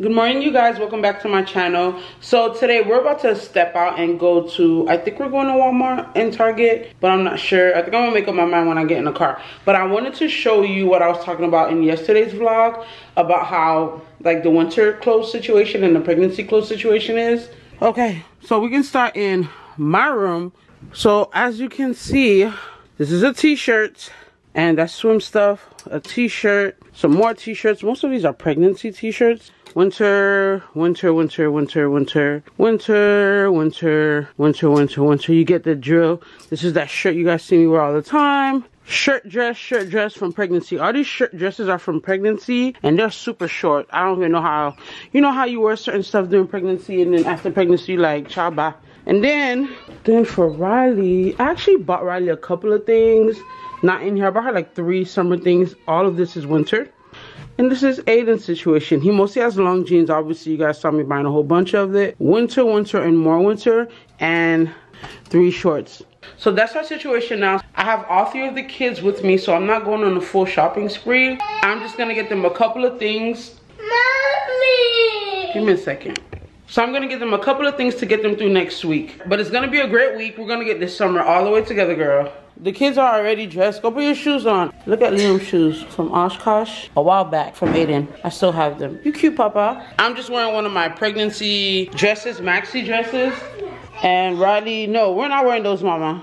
good morning you guys. Welcome back to my channel. So today we're about to step out and go to i think we're going to walmart and target but i'm not sure. I think i'm gonna make up my mind when i get in the car. But i wanted to show you what i was talking about in yesterday's vlog about how like the winter clothes situation and the pregnancy clothes situation is. Okay so we can start in my room. So as you can see this is a t-shirt and that's swim stuff a t-shirt some more t-shirts. Most of these are pregnancy t-shirts winter winter winter winter winter winter winter winter winter winter you get the drill this is that shirt you guys see me wear all the time shirt dress shirt dress from pregnancy all these shirt dresses are from pregnancy and they're super short i don't even know how you know how you wear certain stuff during pregnancy and then after pregnancy like chaba and then then for riley i actually bought riley a couple of things not in here. I bought her like three summer things. All of this is winter. And this is Aiden's situation. He mostly has long jeans. Obviously, you guys saw me buying a whole bunch of it. Winter, winter, and more winter. And three shorts. So that's our situation now. I have all three of the kids with me, so I'm not going on a full shopping spree. I'm just going to get them a couple of things. Mommy! Give me a second. So I'm going to get them a couple of things to get them through next week. But it's going to be a great week. We're going to get this summer all the way together, girl. The kids are already dressed. Go put your shoes on. Look at Liam's shoes from Oshkosh a while back from Aiden. I still have them. You cute, Papa. I'm just wearing one of my pregnancy dresses, maxi dresses. And Riley, no, we're not wearing those, Mama.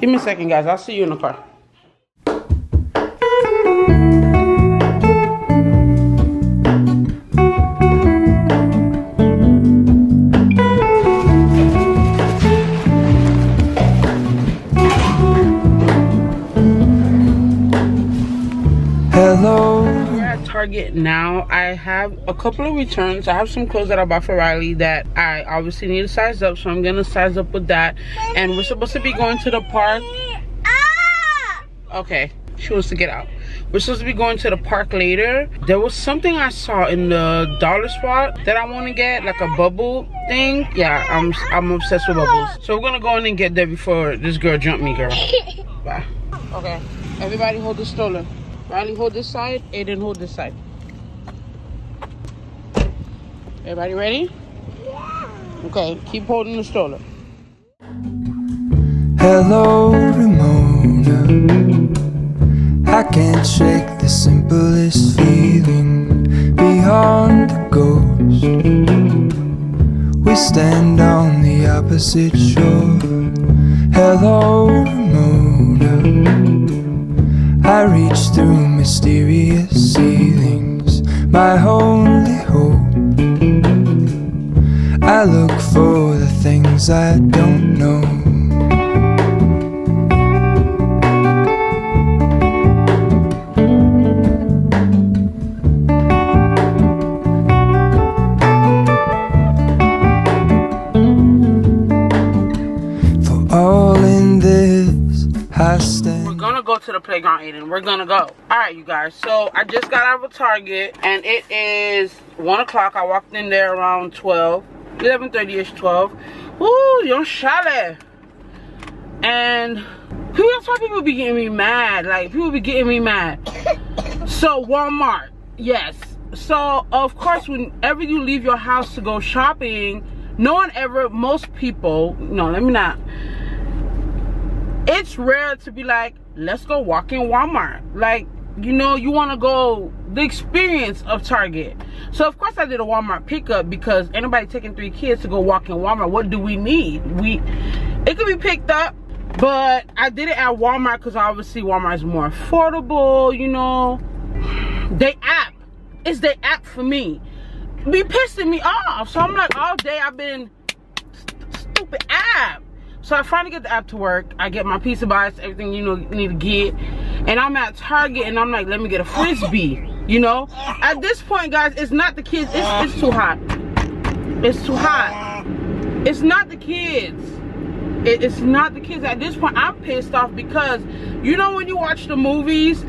Give me a second, guys. I'll see you in the car. Target now. I have a couple of returns. I have some clothes that I bought for Riley that I obviously need to size up. So I'm going to size up with that. And we're supposed to be going to the park. Ah! Okay. She wants to get out. We're supposed to be going to the park later. There was something I saw in the dollar spot that I want to get, like a bubble thing. Yeah, I'm I'm obsessed with bubbles. So we're gonna go in and get there before this girl jump me, girl. Bye. Okay, everybody hold the stroller. Riley, hold this side. Aiden, hold this side. Everybody ready? Yeah. Okay, keep holding the stroller. Hello, Ramona. I can't shake the simplest feeling beyond the ghost. We stand on the opposite shore. Hello, Ramona. I reach through mysterious ceilings, my only hope. I look for the things I don't know. Playground, Aiden. We're gonna go. All right, you guys. So I just got out of a Target, and it is 1 o'clock. I walked in there around 12, 11.30ish, 12. Ooh, young Charlotte. And people, that's why people be getting me mad. Like, people be getting me mad. so, Walmart. Yes. So, of course, whenever you leave your house to go shopping, no one ever, most people, no, let me not it's rare to be like let's go walk in walmart. Like you know you want to go the experience of target. So of course i did a walmart pickup because anybody taking three kids to go walk in walmart what do we need? We it could be picked up but i did it at walmart because obviously walmart is more affordable you know? They app it's the app for me. Be pissing me off. So i'm like all day i've been st stupid app so I finally get the app to work. I get my pizza box, everything you know you need to get. And I'm at Target and I'm like, let me get a frisbee. You know? At this point, guys, it's not the kids. It's, it's too hot. It's too hot. It's not the kids. It, it's not the kids. At this point, I'm pissed off because you know when you watch the movies,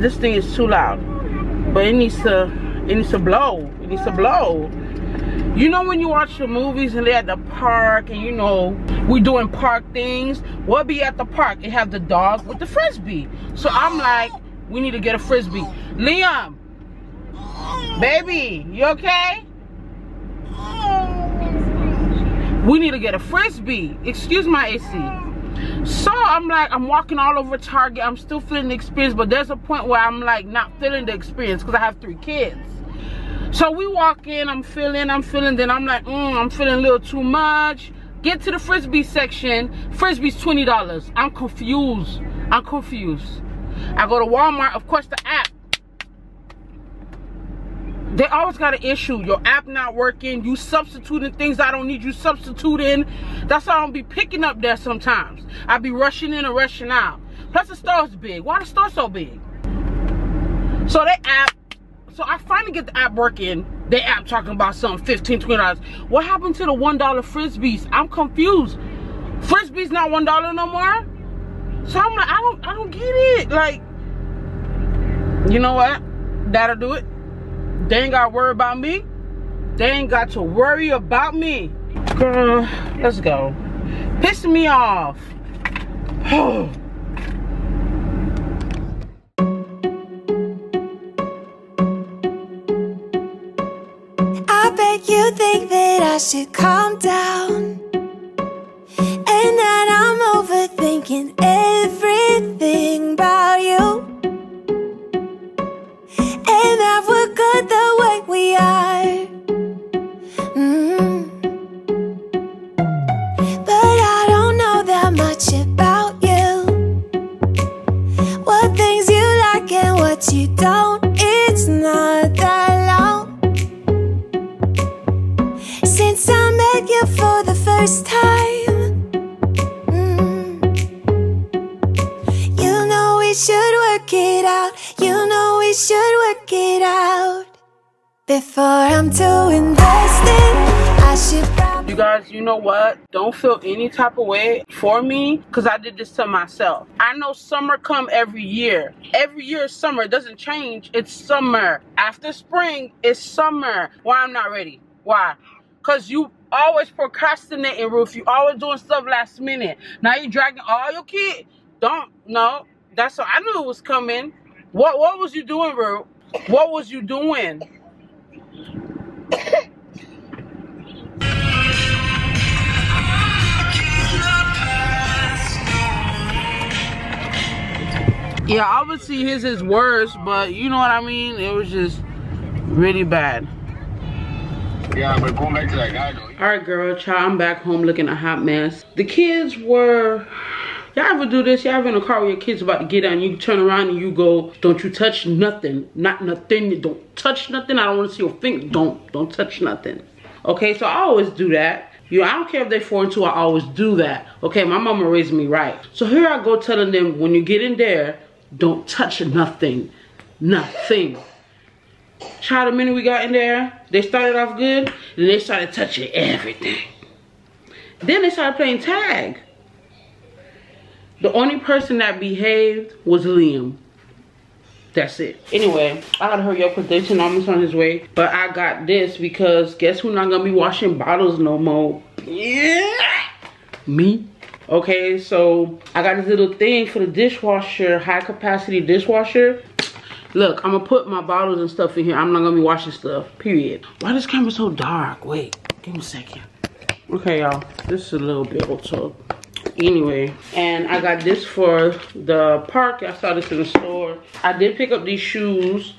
this thing is too loud. But it needs to it needs to blow. It needs to blow. You know when you watch the movies and they're at the park and you know, we doing park things. We'll be at the park and have the dog with the frisbee. So I'm like, we need to get a frisbee. Liam, baby, you okay? We need to get a frisbee. Excuse my AC. So I'm like, I'm walking all over Target. I'm still feeling the experience, but there's a point where I'm like not feeling the experience because I have three kids so we walk in i'm feeling i'm feeling then i'm like mm, i'm feeling a little too much get to the frisbee section frisbee's 20 dollars i'm confused i'm confused i go to walmart of course the app they always got an issue. Your app not working. You substituting things I don't need you substituting. That's why I don't be picking up there sometimes. I be rushing in and rushing out. Plus the store's big. Why the store so big? So they app, so I finally get the app working. The app talking about something 15 $20. What happened to the $1 frisbees? I'm confused. Frisbees not $1 no more? So I'm like, I don't I don't get it. Like, you know what? That'll do it. They ain't got to worry about me. They ain't got to worry about me. Girl, let's go. Pissing me off. Oh. I should calm down. Should work it out. You know we should work it out. Before I'm too invested, I should. You guys, you know what? Don't feel any type of way for me because I did this to myself. I know summer come every year. Every year summer. It doesn't change. It's summer. After spring, it's summer. Why I'm not ready? Why? Because you always procrastinating, Rute. You always doing stuff last minute. Now you dragging all your kids. Don't, no. That's what I knew it was coming. What, what was you doing, bro? What was you doing? Yeah, obviously his is worse, but you know what I mean? It was just really bad. Yeah, but going back to that guy though. Alright girl, child, I'm back home looking a hot mess. The kids were Y'all ever do this? Y'all ever in a car with your kids about to get out and you turn around and you go, don't you touch nothing. Not nothing. Don't touch nothing. I don't want to see your finger. Don't. Don't touch nothing. Okay, so I always do that. You know, I don't care if they're four and two, I always do that. Okay, my mama raised me right. So here I go telling them, when you get in there, don't touch nothing. Nothing. Child, the minute we got in there, they started off good, and they started touching everything. Then they started playing tag. The only person that behaved was Liam. That's it. Anyway, I gotta hurry up because Dayton almost on his way. But I got this because guess who's not gonna be washing bottles no more? Yeah, me. Okay, so I got this little thing for the dishwasher, high capacity dishwasher. Look, I'm gonna put my bottles and stuff in here. I'm not gonna be washing stuff, period. Why this camera so dark? Wait, give me a second. Okay, y'all, this is a little bit also anyway and i got this for the park i saw this in the store i did pick up these shoes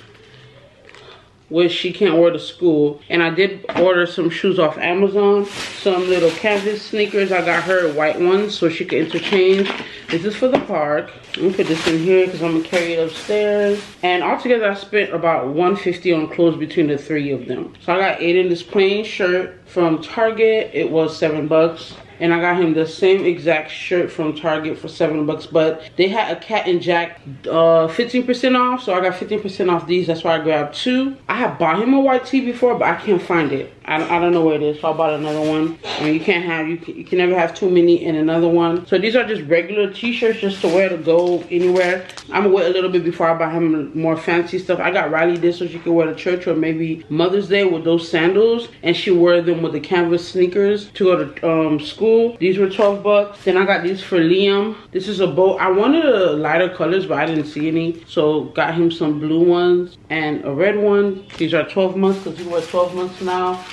which she can't wear to school. And i did order some shoes off amazon some little canvas sneakers. I got her white ones so she can interchange this is for the park let me put this in here because i'm gonna carry it upstairs and altogether i spent about 150 on clothes between the three of them so i got aiden this plain shirt from target it was seven bucks and I got him the same exact shirt from Target for seven bucks. But they had a Cat and Jack 15% uh, off, so I got 15% off these. That's why I grabbed two. I have bought him a white tee before, but I can't find it. I, I don't know where it is, so I bought another one. I mean, you can't have you can, you can never have too many in another one. So these are just regular t-shirts just to wear to go anywhere. I'm gonna wait a little bit before I buy him more fancy stuff. I got Riley this so she can wear to church or maybe Mother's Day with those sandals, and she wore them with the canvas sneakers to go to um, school. These were 12 bucks. Then I got these for Liam. This is a boat. I wanted a lighter colors, but I didn't see any, so got him some blue ones and a red one. These are 12 months because he wears 12 months now.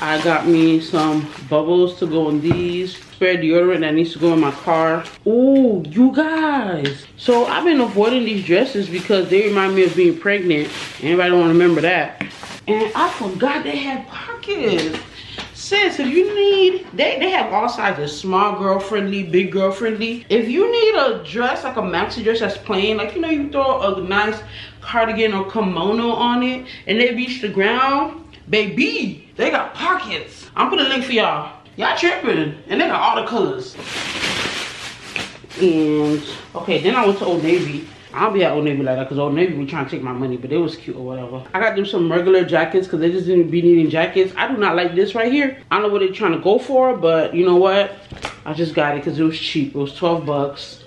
I got me some bubbles to go in these. Spare deodorant that needs to go in my car. Oh, you guys. So I've been avoiding these dresses because they remind me of being pregnant. Anybody don't remember that? And I forgot they had pockets. Sis, if you need, they, they have all sizes, small girl friendly, big girl friendly. If you need a dress, like a maxi dress that's plain, like, you know, you throw a nice cardigan or kimono on it and they reach the ground, baby, they got pockets. I'm putting a link for y'all. Y'all tripping. And they got all the colors. And, okay, then I went to Old Navy I'll be at Old Navy like that because Old Navy be trying to take my money, but it was cute or whatever. I got them some regular jackets because they just didn't be needing jackets. I do not like this right here. I don't know what they're trying to go for, but you know what? I just got it because it was cheap. It was 12 bucks.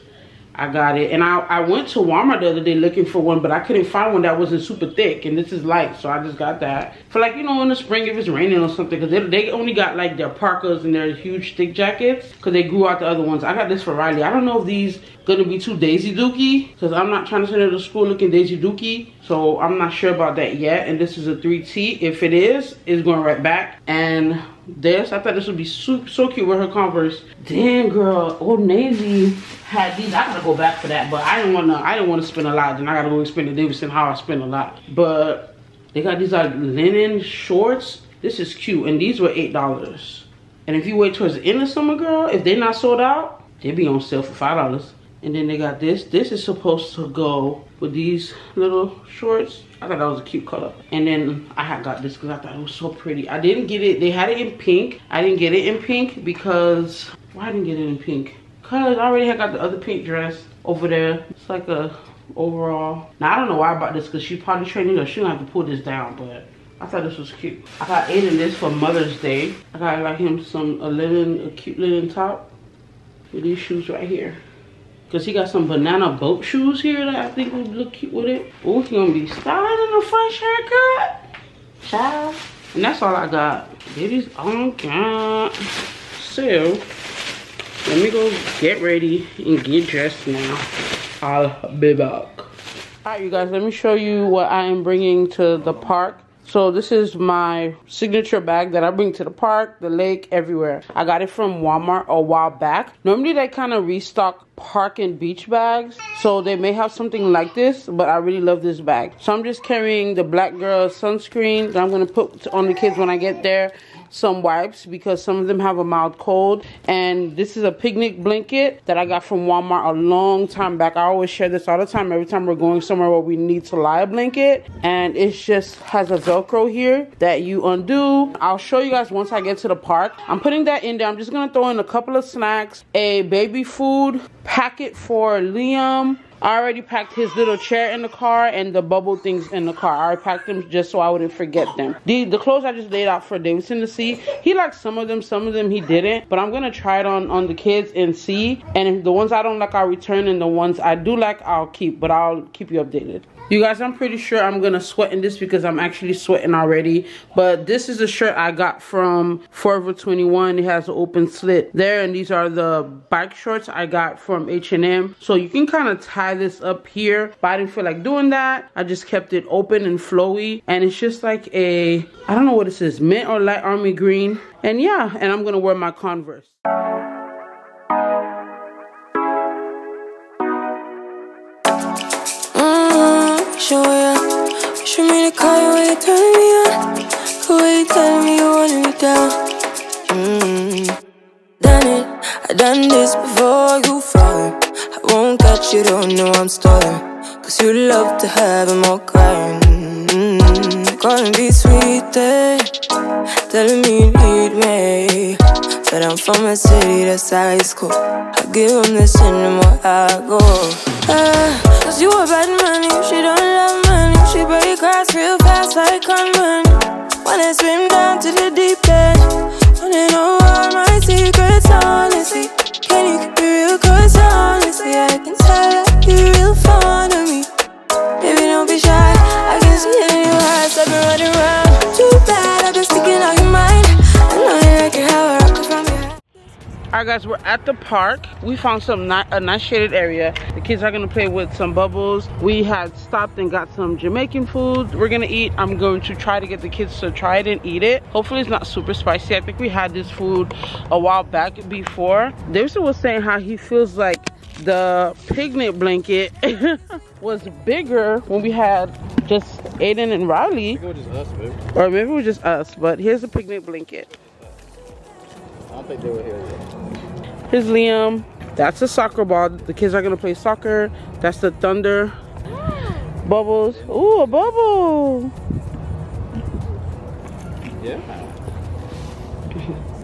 I got it. And I, I went to Walmart the other day looking for one, but I couldn't find one that wasn't super thick. And this is light, so I just got that. For like, you know, in the spring if it's raining or something, because they, they only got like their parkas and their huge thick jackets, because they grew out the other ones. I got this for Riley. I don't know if these gonna be too Daisy Dukey, because I'm not trying to send her to school looking Daisy Dukey. So I'm not sure about that yet. And this is a 3T. If it is, it's going right back. And this, I thought this would be so, so cute with her Converse. Damn girl, Old Navy had these. I gotta go back for that, but I didn't wanna. I didn't want to spend a lot. Then I gotta go spend the Davidson how I spend a lot. But they got these like linen shorts. This is cute, and these were eight dollars. And if you wait towards the end of summer, girl, if they're not sold out, they be on sale for five dollars. And then they got this. This is supposed to go with these little shorts. I thought that was a cute color. And then I had got this because I thought it was so pretty. I didn't get it. They had it in pink. I didn't get it in pink because... Why I didn't get it in pink? Because I already had got the other pink dress over there. It's like a overall. Now, I don't know why I bought this because she's probably training her. She don't have to pull this down, but... I thought this was cute. I got Aiden this for Mother's Day. I got like him some a linen, a cute linen top with these shoes right here. Cause he got some banana boat shoes here that I think would look cute with it. Oh, he gonna be styling a fresh haircut. Child. And that's all I got. It is on God. So, let me go get ready and get dressed now. I'll be back. Alright, you guys, let me show you what I am bringing to the park. So this is my signature bag that I bring to the park, the lake, everywhere. I got it from Walmart a while back. Normally they kind of restock park and beach bags. So they may have something like this, but I really love this bag. So I'm just carrying the Black Girl sunscreen that I'm going to put on the kids when I get there some wipes because some of them have a mild cold. And this is a picnic blanket that I got from Walmart a long time back. I always share this all the time every time we're going somewhere where we need to lie a blanket. And it just has a Velcro here that you undo. I'll show you guys once I get to the park. I'm putting that in there. I'm just going to throw in a couple of snacks, a baby food packet for Liam, I already packed his little chair in the car and the bubble things in the car. I already packed them just so I wouldn't forget them. The the clothes I just laid out for Davidson to see. He liked some of them, some of them he didn't. But I'm gonna try it on on the kids and see. And if the ones I don't like, I'll return, and the ones I do like, I'll keep. But I'll keep you updated. You guys, I'm pretty sure I'm gonna sweat in this because I'm actually sweating already. But this is a shirt I got from Forever 21. It has an open slit there, and these are the bike shorts I got from H&M. So you can kind of tie this up here, but I didn't feel like doing that. I just kept it open and flowy, and it's just like a, I don't know what this is, mint or light army green. And yeah, and I'm gonna wear my Converse. Show ya. Wish for me to call you when you're turning me on. The way you telling me you wanted me down. Mm. Done it, I done this before you fall. I won't catch you, don't know I'm stalling. Cause you love to have them all crying. Mm. Calling me sweet, eh? telling me you need me. But I'm from a city that's high school. I give them this and the more I go. Cause you a bad man, if she don't love money. She break grass real fast like gunman Wanna swim guys we're at the park. We found some ni a nice shaded area. The kids are gonna play with some bubbles. We had stopped and got some jamaican food. We're gonna eat. I'm going to try to get the kids to try it and eat it. Hopefully it's not super spicy. I think we had this food a while back before. Davidson was saying how he feels like the picnic blanket was bigger when we had just aiden and riley. Us, or maybe it was just us but here's the picnic blanket. I don't think they were here yet. Here's Liam. That's a soccer ball. The kids are gonna play soccer. That's the thunder. Bubbles. Ooh, a bubble. Yeah.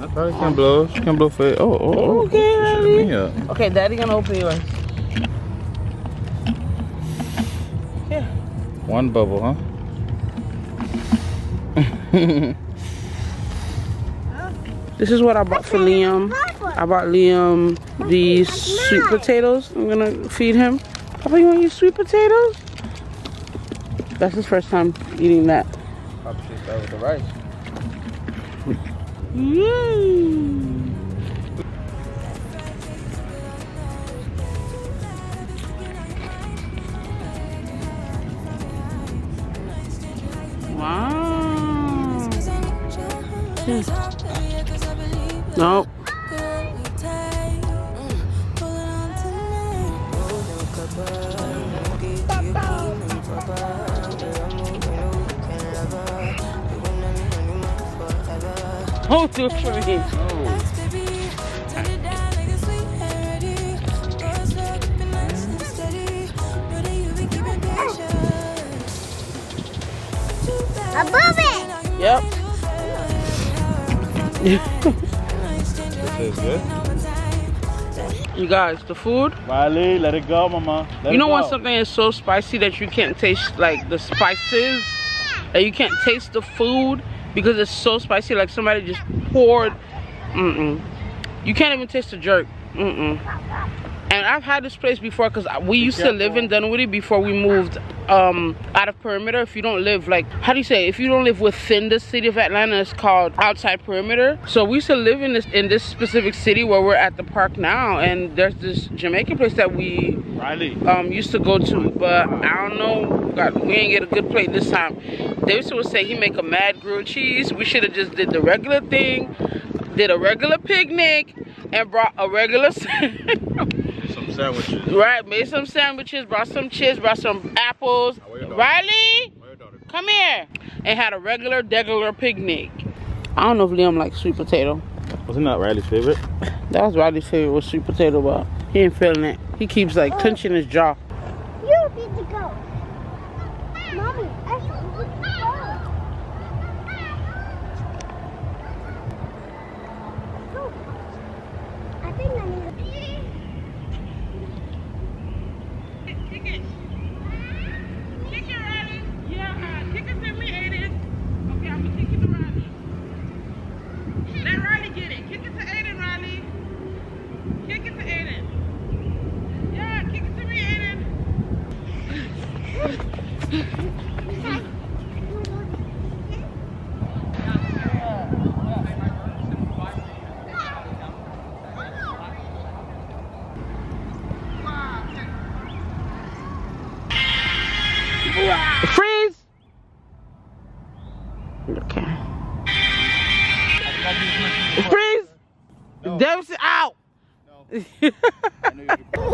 I probably can blow. She can blow for it. Oh, oh, oh. Okay, She should've Riley. been here. Okay, Daddy gonna open yours. Yeah. One bubble, huh? This is what I bought for Liam. I bought Liam these sweet potatoes. I'm gonna feed him. Papa, you wanna eat sweet potatoes? That's his first time eating that. Probably should start with the rice. Mmm. Wow. Hmm. Nope. Oh, do it for me. Above it! Yep. This is good. You guys, the food. Riley, let it go, mama. Let you know when something is so spicy that you can't taste like the spices, that you can't taste the food because it's so spicy. Like somebody just poured. Mm mm. You can't even taste the jerk. Mm. And I've had this place before because we used to live in Dunwoody before we moved um out of perimeter. If you don't live like how do you say? If you don't live within the city of Atlanta, it's called outside perimeter. So we used to live in this in this specific city where we're at the park now, and there's this Jamaican place that we um used to go to, but I don't know. God, we ain't get a good plate this time. Davidson would say he make a mad grilled cheese. We should have just did the regular thing, did a regular picnic, and brought a regular. Some sandwiches. right, made some sandwiches, brought some chips, brought some apples. where your daughter? Riley, Where your daughter? come here, and had a regular, regular picnic. I don't know if Liam likes sweet potato. Wasn't that Riley's favorite? That was Riley's favorite was sweet potato, but he ain't feeling it. He keeps like oh. clenching his jaw.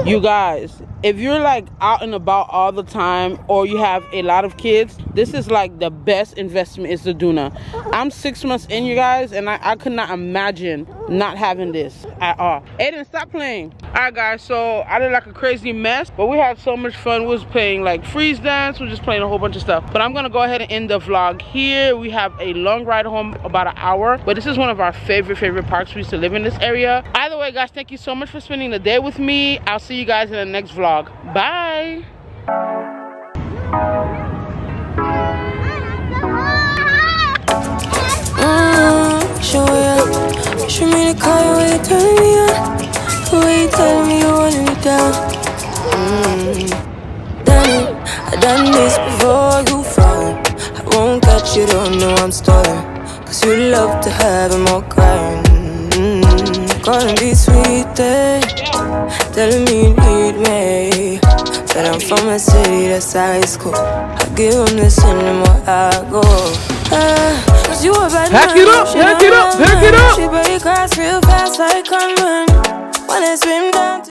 You guys, if you're like out and about all the time or you have a lot of kids, this is like the best investment is the Doona. I'm six months in, you guys, and I, I could not imagine not having this at all. Aiden, stop playing. All right, guys, so I did like a crazy mess, but we had so much fun. We was playing like freeze dance, we was just playing a whole bunch of stuff. But I'm gonna go ahead and end the vlog here. We have a long ride home, about an hour, but this is one of our favorite, favorite parks. We used to live in this area. Either way, guys, thank you so much for spending the day with me. I'll see you guys in the next vlog. Bye. The car when you down. Mm, done it. I done this before you fall. I won't catch you, don't know I'm. Cause you love to have them all crying. Mm, sweet, eh? Telling me. Said I'm from a city that's high school. I give them the cinema, I go. Uh, Cause you a bad man, it up, know it up, that pack it up. She break real fast like conman. When it's down.